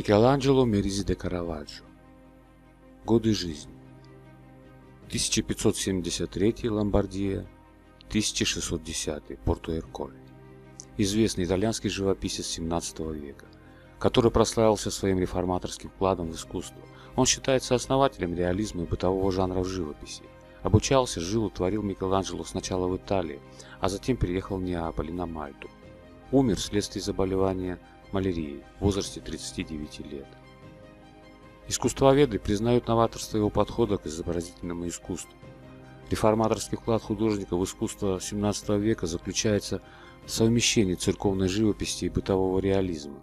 Микеланджело Меризи де Караваджо. Годы жизни. 1573 Ломбардия, 1610 Порто-Эрколь. Известный итальянский живописец 17 века, который прославился своим реформаторским вкладом в искусство. Он считается основателем реализма и бытового жанра в живописи. Обучался, жил и творил Микеланджело сначала в Италии, а затем переехал в Неаполь и на Мальту. Умер вследствие заболевания малярией в возрасте 39 лет. Искусствоведы признают новаторство его подхода к изобразительному искусству. Реформаторский вклад художника в искусство 17 века заключается в совмещении церковной живописи и бытового реализма,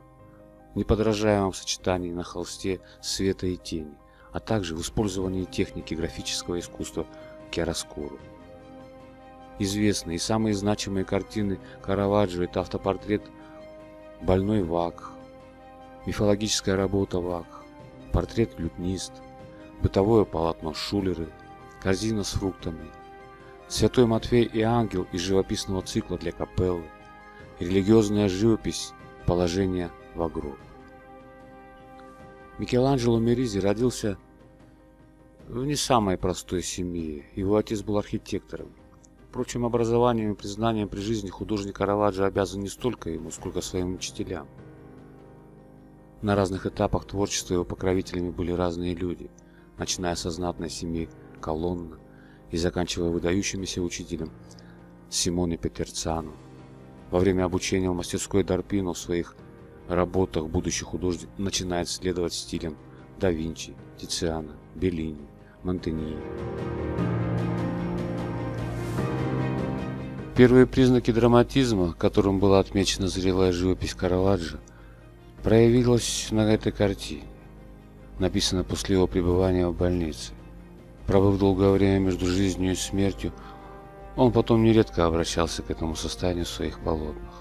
в неподражаемом сочетании на холсте света и тени, а также в использовании техники графического искусства киароскуру. Известные и самые значимые картины Караваджо – это автопортрет «Больной Вак», мифологическая работа Вак, портрет «Лютнист», бытовое полотно Шулеры, корзина с фруктами, Святой Матфей и ангел из живописного цикла для капеллы, религиозная живопись «Положение в гроб». Микеланджело Меризи родился в не самой простой семье. Его отец был архитектором. Впрочем, образованием и признанием при жизни художник Караваджо обязан не столько ему, сколько своим учителям. На разных этапах творчества его покровителями были разные люди, начиная со знатной семьи Колонна и заканчивая выдающимся учителем Симоне Петерцану. Во время обучения в мастерской Дарпино в своих работах будущий художник начинает следовать стилям да Винчи, Тициана, Беллини, Монтеньи. Первые признаки драматизма, которым была отмечена зрелая живопись Караваджо, проявилась на этой картине, написанной после его пребывания в больнице. Пробыв долгое время между жизнью и смертью, он потом нередко обращался к этому состоянию своих полотнах.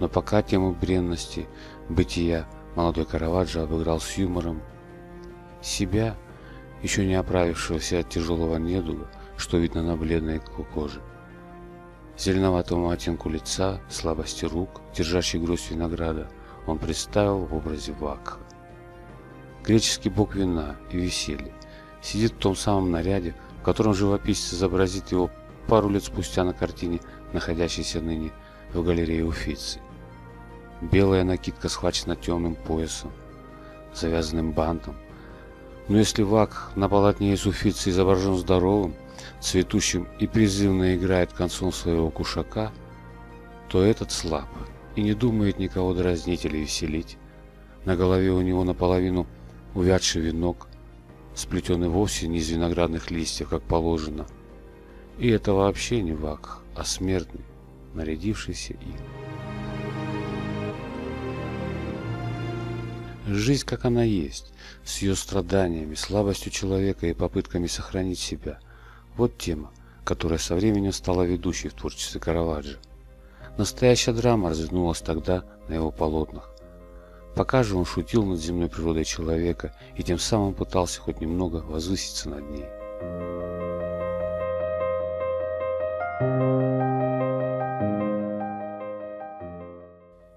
Но пока тему бренности, бытия молодой Караваджо обыграл с юмором себя, еще не оправившегося от тяжелого недуга, что видно на бледной коже зеленоватому оттенку лица, слабости рук, держащей гроздь винограда, он представил в образе Вакха. Греческий бог вина и веселья сидит в том самом наряде, в котором живописец изобразит его пару лет спустя на картине, находящейся ныне в галерее Уфицы. Белая накидка схвачена темным поясом, завязанным бантом. Но если Вак на полотне из Уфицы изображен здоровым, цветущим и призывно играет концом своего кушака, то этот слаб и не думает никого дразнить или веселить. На голове у него наполовину увядший венок, сплетенный вовсе не из виноградных листьев, как положено. И это вообще не вак, а смертный, нарядившийся им. Жизнь, как она есть, с ее страданиями, слабостью человека и попытками сохранить себя – вот тема, которая со временем стала ведущей в творчестве Караваджо. Настоящая драма развернулась тогда на его полотнах. Пока же он шутил над земной природой человека и тем самым пытался хоть немного возвыситься над ней.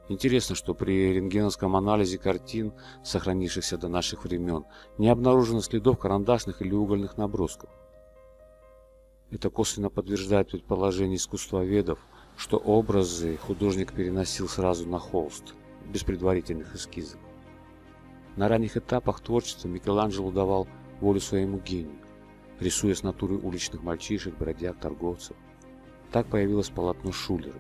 Интересно, что при рентгеновском анализе картин, сохранившихся до наших времен, не обнаружено следов карандашных или угольных набросков. Это косвенно подтверждает предположение искусствоведов, что образы художник переносил сразу на холст, без предварительных эскизов. На ранних этапах творчества Микеланджело давал волю своему гению, рисуя с натуры уличных мальчишек, бродяг, торговцев. Так появилось полотно Шулера,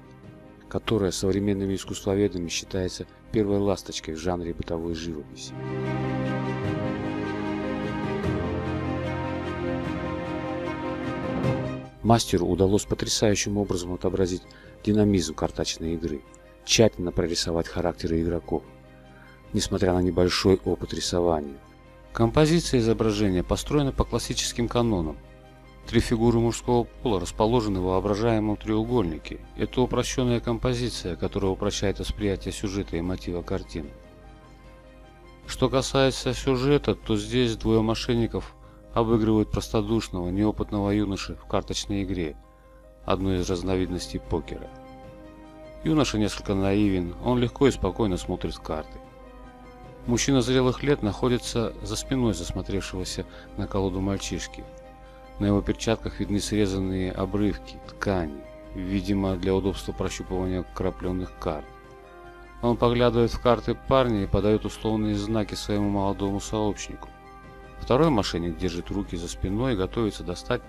которое современными искусствоведами считается первой ласточкой в жанре бытовой живописи. Мастеру удалось потрясающим образом отобразить динамизм карточной игры, тщательно прорисовать характеры игроков, несмотря на небольшой опыт рисования. Композиция изображения построена по классическим канонам. Три фигуры мужского пола расположены в воображаемом треугольнике. Это упрощенная композиция, которая упрощает восприятие сюжета и мотива картины. Что касается сюжета, то здесь двое мошенников обыгрывают простодушного, неопытного юноши в карточной игре, одной из разновидностей покера. Юноша несколько наивен, он легко и спокойно смотрит карты. Мужчина зрелых лет находится за спиной засмотревшегося на колоду мальчишки. На его перчатках видны срезанные обрывки ткани, видимо, для удобства прощупывания крапленных карт. Он поглядывает в карты парня и подает условные знаки своему молодому сообщнику. Второй мошенник держит руки за спиной и готовится достать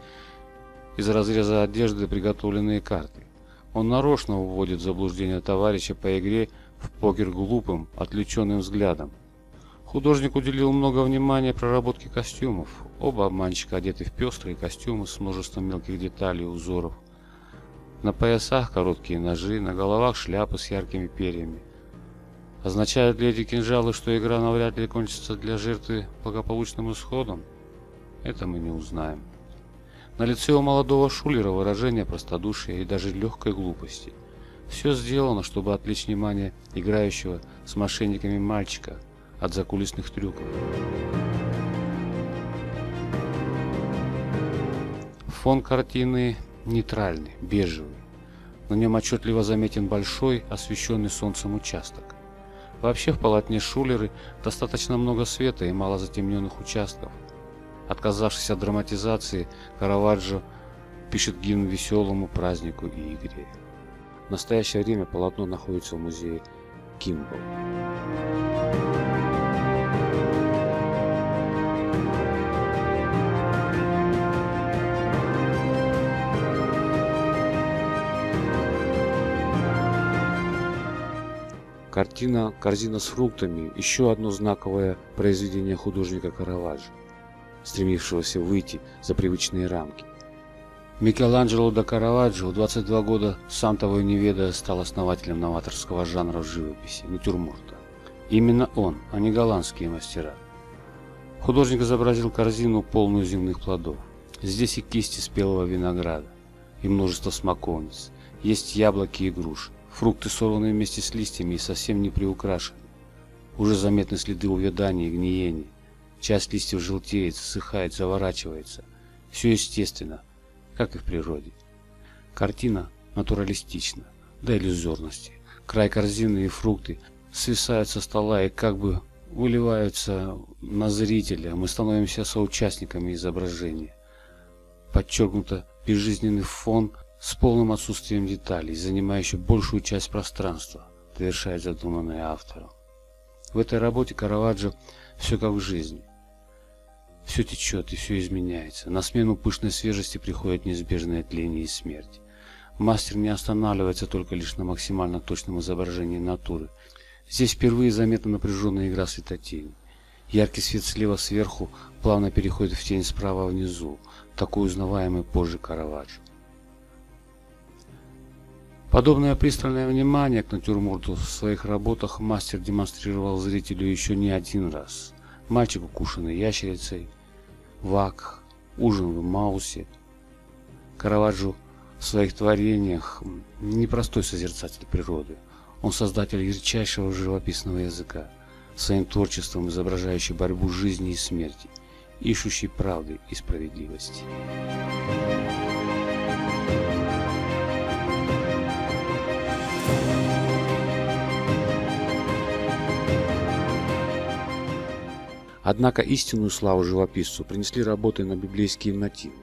из разреза одежды приготовленные карты. Он нарочно уводит в заблуждение товарища по игре в покер глупым, отвлеченным взглядом. Художник уделил много внимания проработке костюмов. Оба обманщика одеты в пестрые костюмы с множеством мелких деталей и узоров. На поясах короткие ножи, на головах шляпы с яркими перьями. Означают ли эти кинжалы, что игра навряд ли кончится для жертвы благополучным исходом? Это мы не узнаем. На лице у молодого шулера выражение простодушия и даже легкой глупости. Все сделано, чтобы отвлечь внимание играющего с мошенниками мальчика от закулисных трюков. Фон картины нейтральный, бежевый. На нем отчетливо заметен большой, освещенный солнцем участок. Вообще в полотне Шулеры достаточно много света и мало затемненных участков. Отказавшись от драматизации, Караваджо пишет гимн веселому празднику и игре. В настоящее время полотно находится в музее Кимбл. Картина «Корзина с фруктами» – еще одно знаковое произведение художника Караваджо, стремившегося выйти за привычные рамки. Микеланджело да Караваджо в 22 года, сам того и не ведая, стал основателем новаторского жанра в живописи – натюрморта. Именно он, а не голландские мастера. Художник изобразил корзину, полную земных плодов. Здесь и кисти спелого винограда, и множество смоковниц, есть яблоки и груши. Фрукты сорваны вместе с листьями и совсем не приукрашены. Уже заметны следы увядания и гниения. Часть листьев желтеет, засыхает, заворачивается. Все естественно, как и в природе. Картина натуралистична, до иллюзорности. Край корзины и фрукты свисают со стола и как бы выливаются на зрителя. Мы становимся соучастниками изображения. Подчеркнуто безжизненный фон с полным отсутствием деталей, занимающий большую часть пространства, довершает задуманное автором. В этой работе Караваджо все как в жизни. Все течет и все изменяется. На смену пышной свежести приходит неизбежное тление и смерть. Мастер не останавливается только лишь на максимально точном изображении натуры. Здесь впервые заметна напряженная игра светотени. Яркий свет слева сверху плавно переходит в тень справа внизу, такой узнаваемый позже Караваджо. Подобное пристальное внимание к натюрморту в своих работах мастер демонстрировал зрителю еще не один раз. Мальчик, укушенный ящерицей, Вак, ужин в Маусе. Караваджо в своих творениях непростой созерцатель природы. Он создатель ярчайшего живописного языка, своим творчеством изображающий борьбу жизни и смерти, ищущий правды и справедливости. Однако истинную славу живописцу принесли работы на библейские мотивы,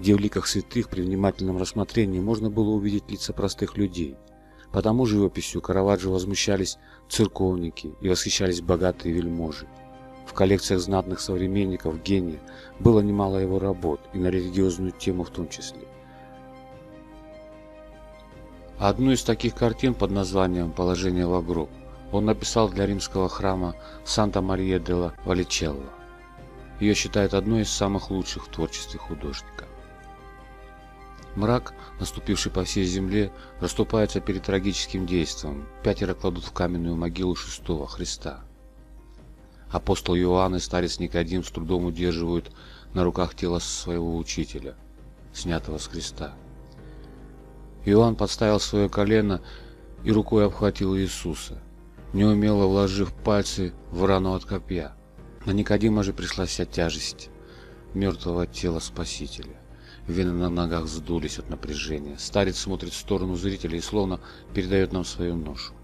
где в ликах святых при внимательном рассмотрении можно было увидеть лица простых людей. Потому живописью Караваджо возмущались церковники и восхищались богатые вельможи. В коллекциях знатных современников гения было немало его работ, и на религиозную тему в том числе. Одну из таких картин под названием «Положение в гроб» он написал для римского храма Санта-Мария делла Валичелло. Ее считают одной из самых лучших в творчестве художника. Мрак, наступивший по всей земле, расступается перед трагическим действием. Пятеро кладут в каменную могилу шестого Христа. Апостол Иоанн и старец Никодим с трудом удерживают на руках тело своего учителя, снятого с креста. Иоанн подставил свое колено и рукой обхватил Иисуса неумело вложив пальцы в рану от копья. На Никодима же пришла вся тяжесть мертвого тела Спасителя. Вены на ногах сдулись от напряжения. Старец смотрит в сторону зрителей и словно передает нам свою ношу.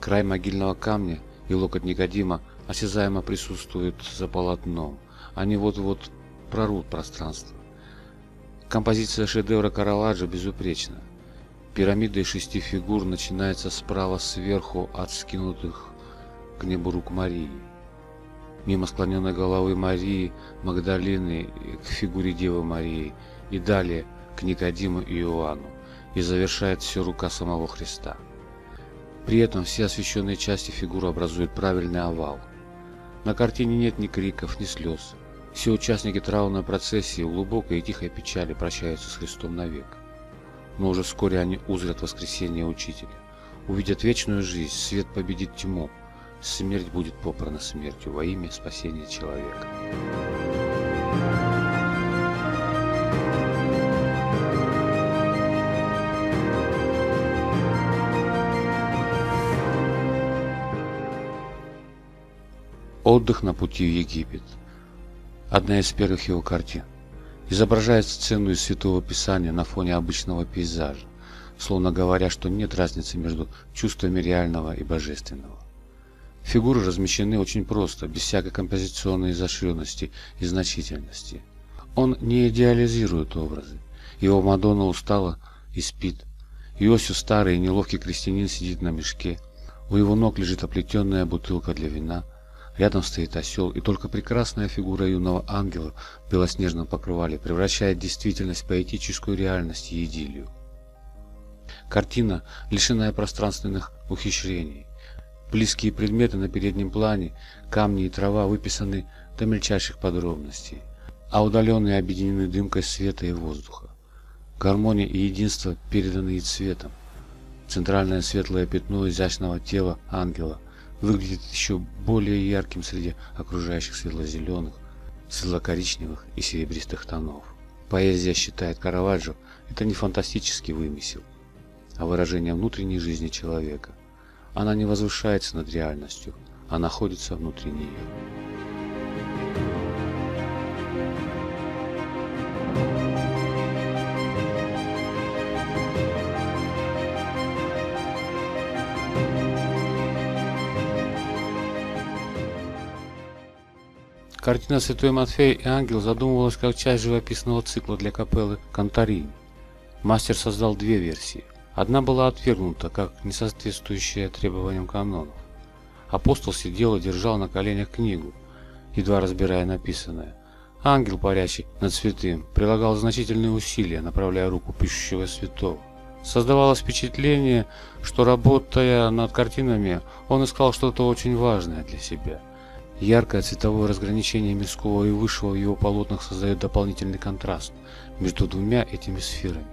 Край могильного камня и локоть Никодима осязаемо присутствует за полотном. Они вот-вот прорвут пространство. Композиция шедевра Караваджо безупречна. Пирамида из шести фигур начинается справа сверху от скинутых к небу рук Марии. Мимо склоненной головы Марии, Магдалины к фигуре Девы Марии и далее к Никодиму и Иоанну и завершает все рука самого Христа. При этом все освященные части фигуры образуют правильный овал. На картине нет ни криков, ни слез. Все участники траурной процессии в глубокой и тихой печали прощаются с Христом навек. Но уже вскоре они узрят воскресение Учителя, увидят вечную жизнь, свет победит тьму, смерть будет попрана смертью во имя спасения человека. Отдых на пути в Египет. Одна из первых его картин. Изображает сцену из Святого Писания на фоне обычного пейзажа, словно говоря, что нет разницы между чувствами реального и божественного. Фигуры размещены очень просто, без всякой композиционной изощренности и значительности. Он не идеализирует образы. Его Мадонна устала и спит. Иосиф старый и неловкий крестьянин сидит на мешке. У его ног лежит оплетенная бутылка для вина – Рядом стоит осел, и только прекрасная фигура юного ангела в белоснежном покрывале превращает действительность в поэтическую реальность и идиллию. Картина, лишенная пространственных ухищрений. Близкие предметы на переднем плане, камни и трава выписаны до мельчайших подробностей, а удаленные объединены дымкой света и воздуха. Гармония и единство переданы и цветом. Центральное светлое пятно изящного тела ангела выглядит еще более ярким среди окружающих светло-зеленых, светло-коричневых и серебристых тонов. Поэзия считает Караваджо это не фантастический вымысел, а выражение внутренней жизни человека. Она не возвышается над реальностью, а находится внутри нее. Картина «Святой Матфей и ангел» задумывалась как часть живописного цикла для капеллы Конторини. Мастер создал две версии. Одна была отвергнута, как несоответствующая требованиям канонов. Апостол сидел и держал на коленях книгу, едва разбирая написанное. Ангел, парящий над святым, прилагал значительные усилия, направляя руку пишущего святого. Создавалось впечатление, что работая над картинами, он искал что-то очень важное для себя – Яркое цветовое разграничение мирского и высшего в его полотнах создает дополнительный контраст между двумя этими сферами.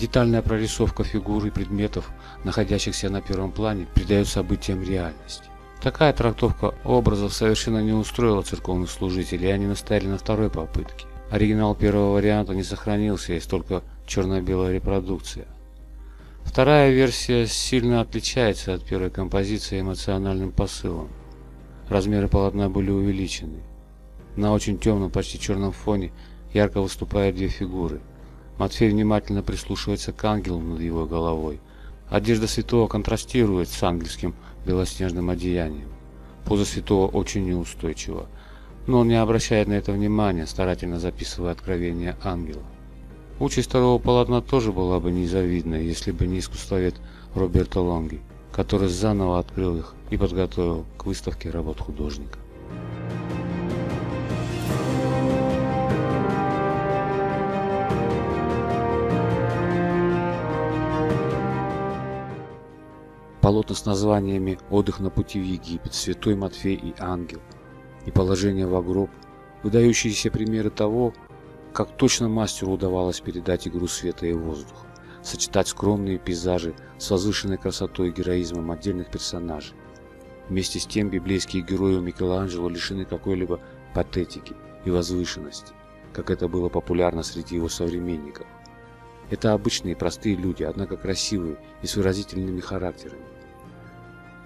Детальная прорисовка фигур и предметов, находящихся на первом плане, придает событиям реальность. Такая трактовка образов совершенно не устроила церковных служителей, и они настояли на второй попытке. Оригинал первого варианта не сохранился, есть только черно-белая репродукция. Вторая версия сильно отличается от первой композиции эмоциональным посылом. Размеры полотна были увеличены. На очень темном, почти черном фоне ярко выступают две фигуры. Матфей внимательно прислушивается к ангелу над его головой. Одежда святого контрастирует с ангельским белоснежным одеянием. Поза святого очень неустойчива, но он не обращает на это внимания, старательно записывая откровения ангела. Участь второго полотна тоже была бы незавидной, если бы не искусствовед Роберто Лонги который заново открыл их и подготовил к выставке работ художника. Полотна с названиями «Отдых на пути в Египет», «Святой Матфей и Ангел» и «Положение в гроб» выдающиеся примеры того, как точно мастеру удавалось передать игру света и воздуха сочетать скромные пейзажи с возвышенной красотой и героизмом отдельных персонажей. Вместе с тем библейские герои у Микеланджело лишены какой-либо патетики и возвышенности, как это было популярно среди его современников. Это обычные простые люди, однако красивые и с выразительными характерами.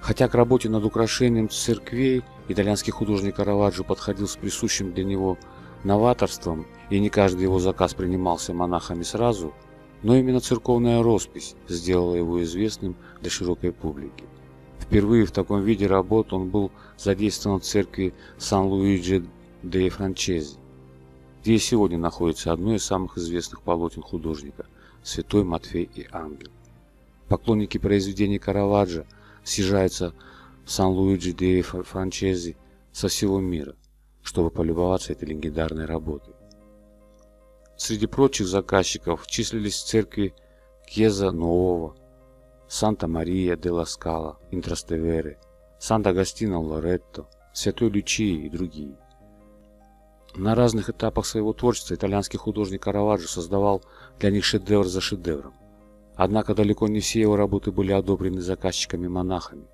Хотя к работе над украшением церквей итальянский художник Караваджо подходил с присущим для него новаторством, и не каждый его заказ принимался монахами сразу – но именно церковная роспись сделала его известным для широкой публики. Впервые в таком виде работ он был задействован в церкви Сан-Луиджи де Франчези, где сегодня находится одно из самых известных полотен художника – «Святой Матфей и Ангел». Поклонники произведений Караваджо съезжаются в Сан-Луиджи де Франчези со всего мира, чтобы полюбоваться этой легендарной работой. Среди прочих заказчиков числились церкви Кеза Нового, Санта-Мария де ла Скала, Интрастевере, Санта-Агастино Лоретто, Святой Лючии и другие. На разных этапах своего творчества итальянский художник Караваджо создавал для них шедевр за шедевром. Однако далеко не все его работы были одобрены заказчиками-монахами.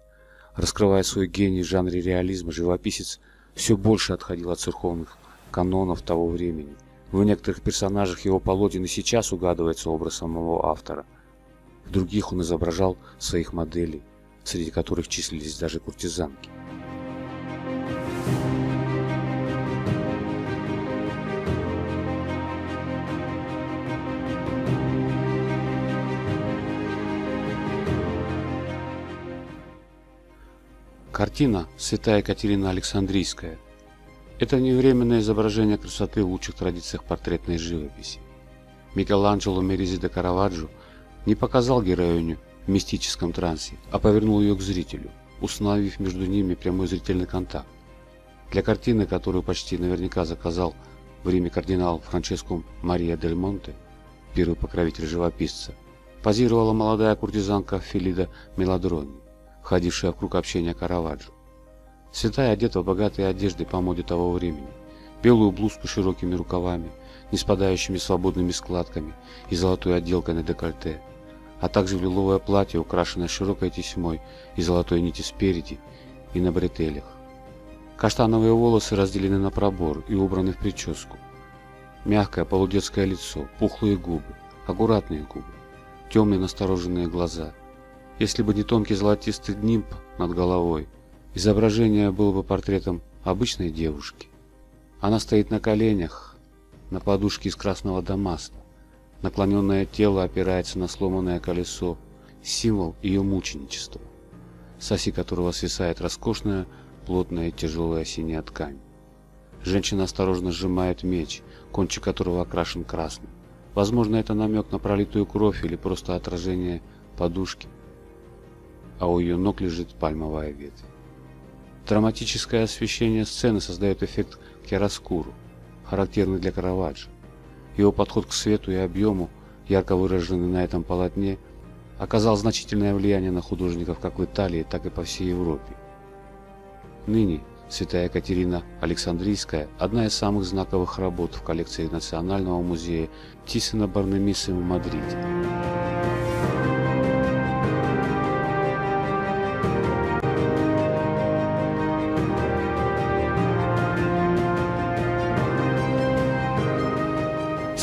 Раскрывая свой гений в жанре реализма, живописец все больше отходил от церковных канонов того времени. В некоторых персонажах его полотен и сейчас угадывается образ самого автора – в других он изображал своих моделей, среди которых числились даже куртизанки. Картина «Святая Екатерина Александрийская» – это невременное изображение красоты в лучших традициях портретной живописи. Микеланджело Меризи де Караваджо – не показал героиню в мистическом трансе, а повернул ее к зрителю, установив между ними прямой зрительный контакт. Для картины, которую почти наверняка заказал в Риме кардинал Франческо Мария Дель Монте, первый покровитель живописца, позировала молодая куртизанка Филида Меладрони, входившая в круг общения Караваджо. Святая одета в богатые одежды по моде того времени, белую блузку с широкими рукавами, не спадающими свободными складками и золотой отделкой на декольте – а также в лиловое платье, украшенное широкой тесьмой и золотой нити спереди и на бретелях. Каштановые волосы разделены на пробор и убраны в прическу. Мягкое полудетское лицо, пухлые губы, аккуратные губы, темные настороженные глаза. Если бы не тонкий золотистый нимб над головой, изображение было бы портретом обычной девушки. Она стоит на коленях, на подушке из красного дамаста. Наклоненное тело опирается на сломанное колесо, символ ее мученичества, с оси которого свисает роскошная, плотная тяжелая синяя ткань. Женщина осторожно сжимает меч, кончик которого окрашен красным. Возможно, это намек на пролитую кровь или просто отражение подушки, а у ее ног лежит пальмовая ветвь. Драматическое освещение сцены создает эффект киароскуру, характерный для Караваджо. Его подход к свету и объему, ярко выраженный на этом полотне, оказал значительное влияние на художников как в Италии, так и по всей Европе. Ныне Святая Екатерина Александрийская – одна из самых знаковых работ в коллекции Национального музея Тисена Барнемисы в Мадриде.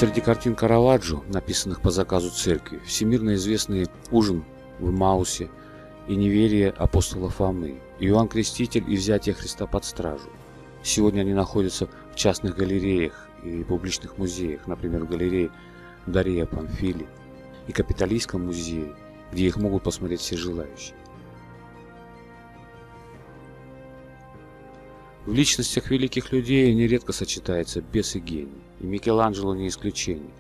Среди картин Караваджо, написанных по заказу церкви, всемирно известные «Ужин в Маусе» и «Неверие апостола Фомы», «Иоанн Креститель» и «Взятие Христа под стражу». Сегодня они находятся в частных галереях и публичных музеях, например, в галерее Дария Памфили и Капитолийском музее, где их могут посмотреть все желающие. В личностях великих людей нередко сочетается бес и гений и Микеланджело не исключение.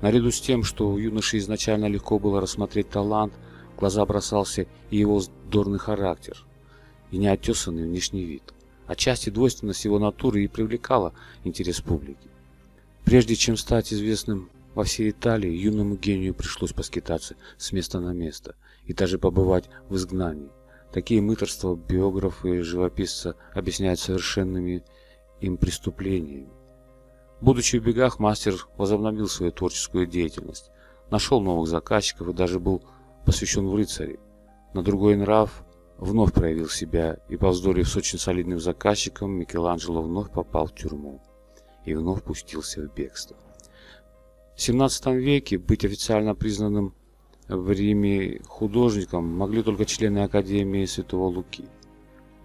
Наряду с тем, что у юноши изначально легко было рассмотреть талант, в глаза бросался и его здорный характер, и неотесанный внешний вид. Отчасти двойственность его натуры и привлекала интерес публики. Прежде чем стать известным во всей Италии, юному гению пришлось поскитаться с места на место и даже побывать в изгнании. Такие мыторства биографы и живописца объясняют совершенными им преступлениями. Будучи в бегах, мастер возобновил свою творческую деятельность, нашел новых заказчиков и даже был посвящен в рыцари. На другой нрав вновь проявил себя, и, повздорив с очень солидным заказчиком, Микеланджело вновь попал в тюрьму и вновь пустился в бегство. В XVII веке быть официально признанным в Риме художником могли только члены Академии Святого Луки.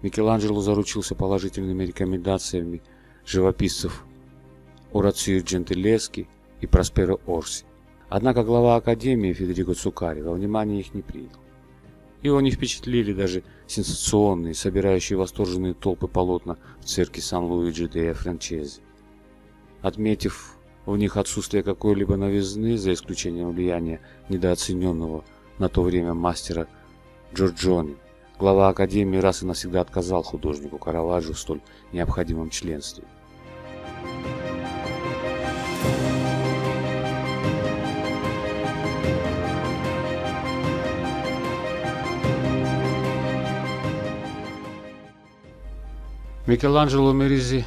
Микеланджело заручился положительными рекомендациями живописцев Урацио Джентилески и Просперо Орси. Однако глава Академии Федерико Цукари во внимание их не принял. Его не впечатлили даже сенсационные, собирающие восторженные толпы полотна в церкви Сан-Луиджи де Франчези. Отметив в них отсутствие какой-либо новизны, за исключением влияния недооцененного на то время мастера Джорджони, глава Академии раз и навсегда отказал художнику Караваджо в столь необходимом членстве. Микеланджело Меризи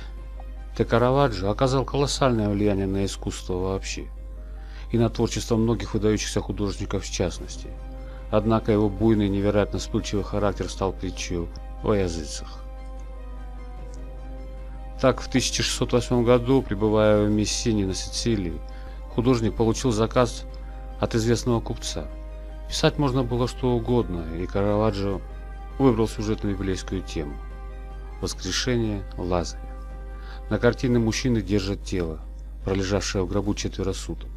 де оказал колоссальное влияние на искусство вообще и на творчество многих выдающихся художников в частности. Однако его буйный, невероятно вспыльчивый характер стал притчей о языцах. Так, в 1608 году, пребывая в Мессине на Сицилии, художник получил заказ от известного купца. Писать можно было что угодно, и Караваджо выбрал сюжетную библейскую тему – Воскрешение Лазаря. На картине мужчины держат тело, пролежавшее в гробу четверо суток.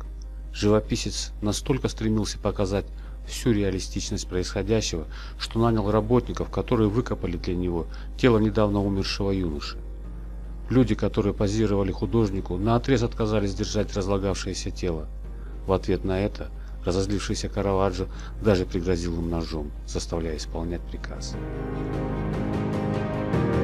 Живописец настолько стремился показать всю реалистичность происходящего, что нанял работников, которые выкопали для него тело недавно умершего юноши. Люди, которые позировали художнику, наотрез отказались держать разлагавшееся тело. В ответ на это разозлившийся Караваджо даже пригрозил им ножом, заставляя исполнять приказ. Thank you.